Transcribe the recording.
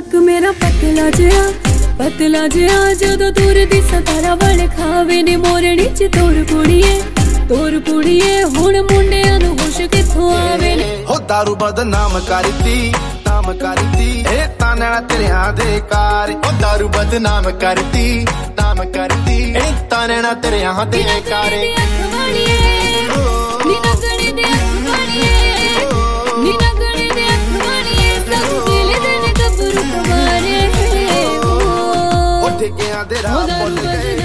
ਨੱਕ ਮੇਰਾ ਪਤਲਾ ਜਿਹਾ ਪਤਲਾ ਜਿਹਾ ਜਦੋਂ ਦੂਰ ਦੀ ਸਤਾਰਾ ਵਾਲੇ ਖਾਵੇ ਨੇ ਮੋਰਣੀ ਚ ਤੋਰ ਕੁੜੀਏ ਤੋਰ ਕੁੜੀਏ ਹੁਣ ਮੁੰਡਿਆਂ ਨੂੰ ਹੋਸ਼ ਕਿੱਥੋਂ ਆਵੇ? ਨੇ ਹੋ ਦਾਰੂ ਬਦਨਾਮ ਕਰਤੀ ਨਾਮ ਕਰਤੀ ਇਹ ਤਾਂ ਨੈਣਾ ਤੇਰਿਆਂ ਦੇ ਕਾਰ ਉਹ ਦਾਰੂ ਬਦਨਾਮ ਕਰਤੀ ਨਾਮ ਕਰਤੀ ਇਹ ਤਾਂ ਨੈਣਾ ਤੇਰਿਆਂ ਦੇ ਕਾਰੇ ਦਿਲ ਦੇ ਨੇ